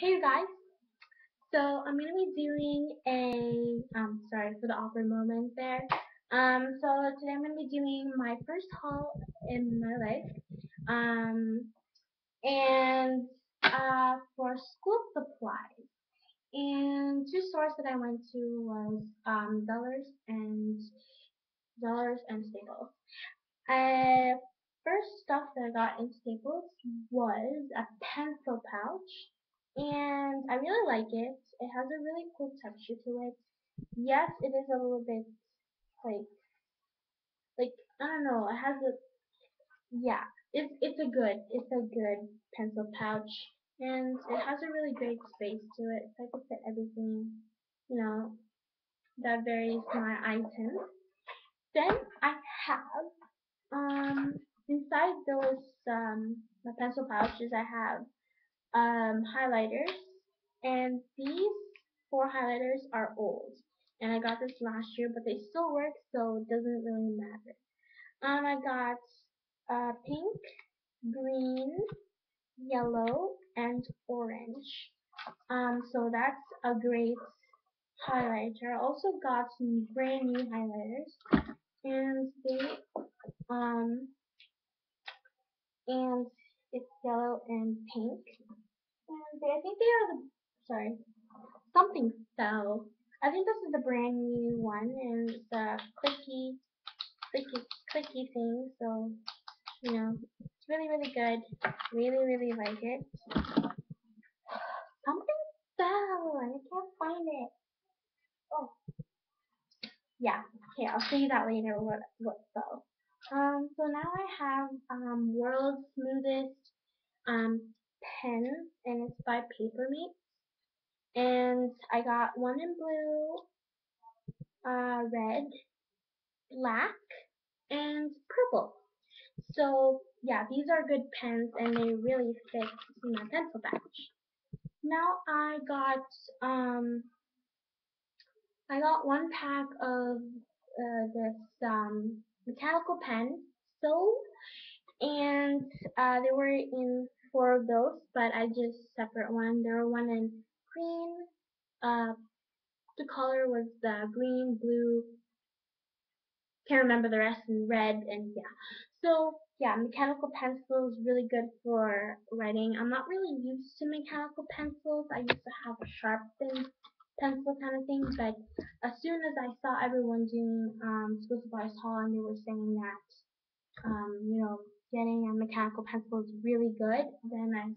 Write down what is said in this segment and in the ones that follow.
Hey guys, so I'm gonna be doing a um sorry for the awkward moment there. Um so today I'm gonna be doing my first haul in my life. Um and uh for school supplies. And two stores that I went to was um Zellers and Zellers and Staples. Uh first stuff that I got in Staples was a pencil pouch and I really like it. It has a really cool texture to it. Yes, it is a little bit like like I don't know. It has a yeah. It's it's a good it's a good pencil pouch and it has a really great space to it. So I can fit everything you know that varies my items. Then I have um inside those um my pencil pouches I have um, highlighters, and these four highlighters are old. And I got this last year, but they still work, so it doesn't really matter. Um, I got uh, pink, green, yellow, and orange. Um, so that's a great highlighter. I also got some brand new highlighters, and they um, and it's yellow and pink. And I think they are the sorry something fell. I think this is a brand new one and it's a clicky, clicky, clicky thing. So, you know, it's really, really good. Really, really like it. Something fell and I can't find it. Oh, yeah. Okay, I'll show you that later. What what fell. Um, so now I have um World's Smoothest um pen and it's by Papermate and I got one in blue, uh, red, black, and purple. So yeah, these are good pens and they really fit in my pencil pouch. Now I got um I got one pack of uh, this um mechanical pen, so and uh, they were in four of those, but I just separate one. There were one in green, uh, the color was the green, blue, can't remember the rest, and red, and yeah. So yeah, mechanical pencil is really good for writing. I'm not really used to mechanical pencils. I used to have a sharpened pencil kind of thing, but as soon as I saw everyone doing um, school supplies haul and they were saying that, um, you know, getting a mechanical pencil is really good, then I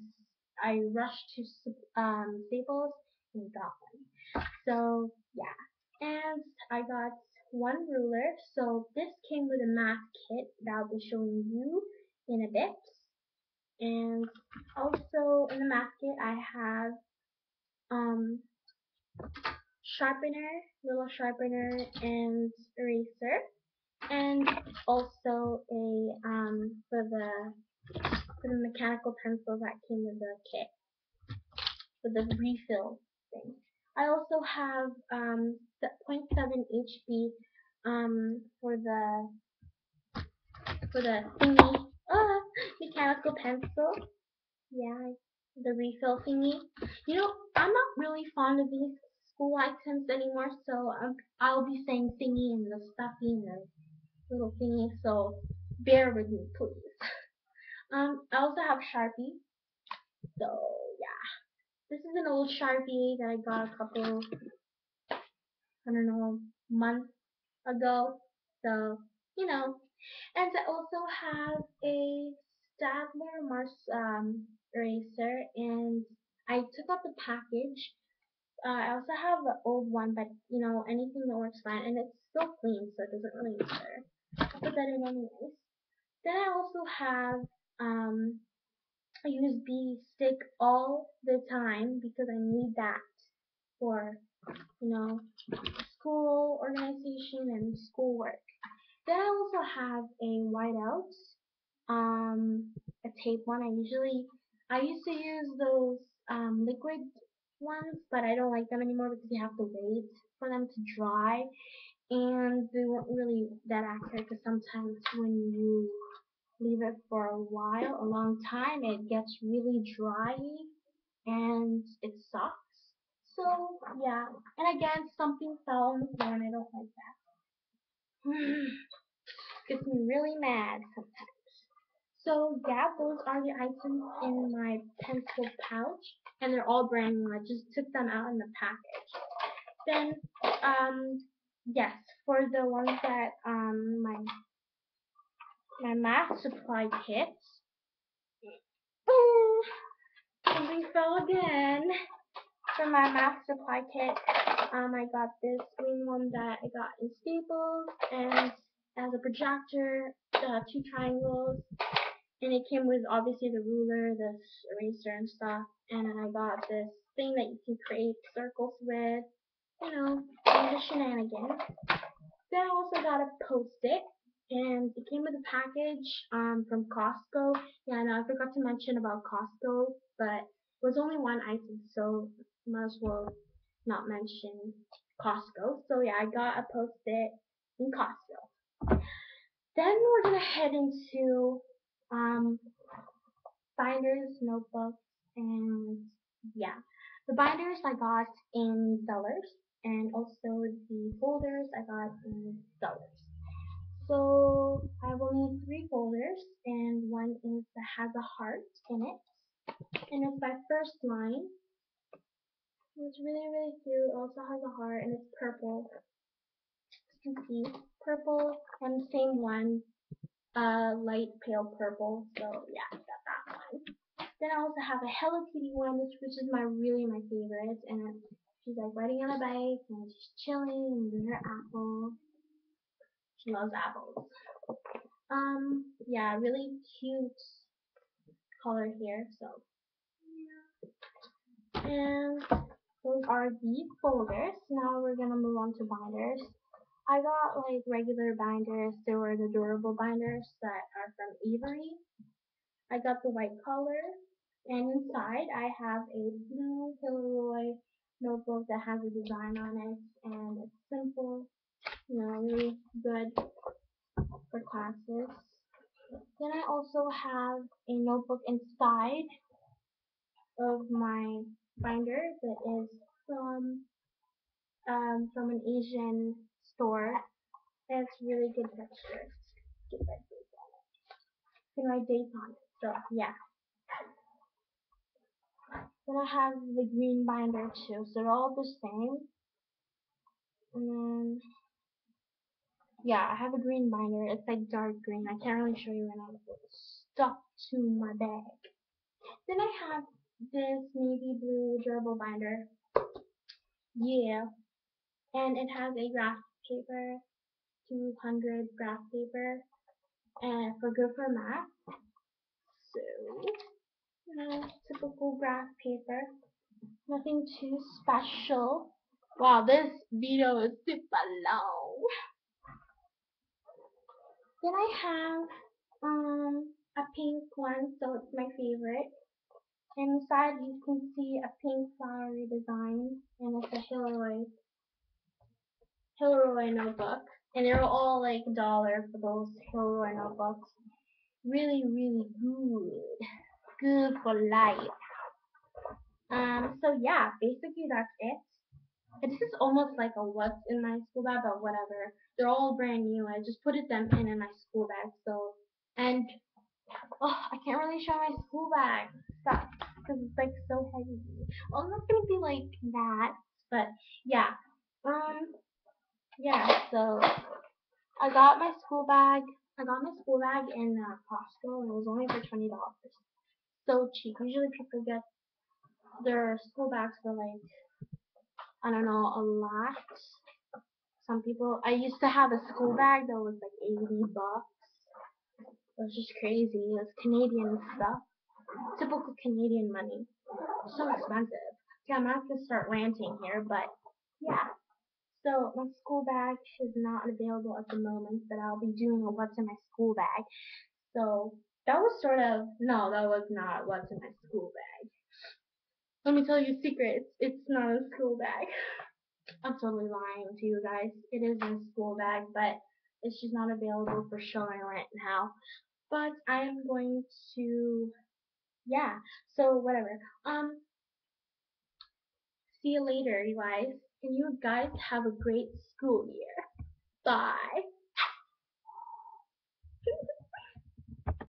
I rushed to um, Staples and got one. So yeah, and I got one ruler. So this came with a math kit that I'll be showing you in a bit. And also in the math kit I have um sharpener, little sharpener and eraser. And also a um for the for the mechanical pencil that came with the kit. For the refill thing. I also have um 0.7 HB um for the for the thingy uh, mechanical pencil. Yeah, the refill thingy. You know, I'm not really fond of these school items anymore, so um, I'll be saying thingy and the stuffy and the little thingy, so bear with me, please. Um, I also have Sharpie, so yeah. This is an old Sharpie that I got a couple, I don't know, months ago, so, you know. And I also have a Staedtler Mars um, eraser, and I took out the package. Uh, I also have the old one, but you know anything that works fine, and it's still clean, so it doesn't really matter. I'll put that in anyways. Then I also have um, a USB stick all the time because I need that for you know school organization and schoolwork. Then I also have a whiteout, um, a tape one. I usually, I used to use those um, liquid ones, but I don't like them anymore because you have to wait for them to dry, and they weren't really that accurate because sometimes when you leave it for a while, a long time, it gets really dry and it sucks. So yeah, and again something fell on the floor and I don't like that. Gets me really mad sometimes. So yeah, those are the items in my pencil pouch, and they're all brand new. I just took them out in the package. Then, um, yes, for the ones that um my my math supply kits. Boom! Something fell again. For my math supply kit, um, I got this green one that I got in Staples, and as a projector, uh, two triangles, and it came with obviously the ruler, this eraser and stuff, and then I got this thing that you can create circles with, you know, the shenanigans. Then I also got a post-it, and it came with a package um, from Costco. Yeah, no, I forgot to mention about Costco, but it was only one item, so might as well not mention Costco. So yeah, I got a post-it in Costco. Then we're gonna head into um, binders, notebooks, and yeah. The binders I got in Zellers, and also the folders I got in Zellers. So I will need three folders, and one is that has a heart in it, and it's my first line. It's really really cute. Also has a heart, and it's purple. You can see, purple, and same one, uh, light pale purple. So yeah, got that one. Then I also have a Hello Kitty one, which, which is my really my favorite, and she's like riding on a bike and she's chilling and eating her apple. She loves apples. Um, yeah, really cute color here. So and those are the folders. Now we're gonna move on to binders. I got like regular binders. There were the durable binders that are from Avery. I got the white color, and inside I have a blue Hilroy notebook that has a design on it, and it's simple, you know, really good for classes. Then I also have a notebook inside of my binder that is from um, from an Asian store. It's really good texture. It. Get my dates on it. So yeah. Then I have the green binder too. So they're all the same. And then yeah, I have a green binder. It's like dark green. I can't really show you right now. It's stuck to my bag. Then I have this navy blue durable binder. Yeah. And it has a graph paper, 200 graph paper, and for good for math. So, typical graph paper. Nothing too special. Wow, this video is super long. Then I have um a pink one, so it's my favorite. Inside you can see a pink flowery design, and it's a Hilroy Hilroy notebook, and they're all like a dollar for those Hilroy notebooks. Really, really good, good for life. Um, so yeah, basically that's it. And this is almost like a what's in my school bag, but whatever. They're all brand new. I just put them in in my school bag. So, and oh, I can't really show my school bag stuff because it's like so heavy. Well, I'm not gonna be like that, but yeah. Um, yeah, so I got my school bag. I got my school bag in uh, Costco and it was only for twenty dollars. So cheap. Usually people get their school bags for like I don't know a lot. Some people. I used to have a school bag that was like eighty bucks. It was just crazy. It was Canadian stuff. Typical Canadian money. So expensive. Yeah, I'm not gonna start ranting here, but yeah. So my school bag is not available at the moment, but I'll be doing a what's in my school bag. So that was sort of no, that was not what's in my school bag. Let me tell you a secret. It's, it's not a school bag. I'm totally lying to you guys. It is in a school bag, but it's just not available for showing right now. But I am going to, yeah. So whatever. Um. See you later, you guys. And you guys have a great school year. Bye.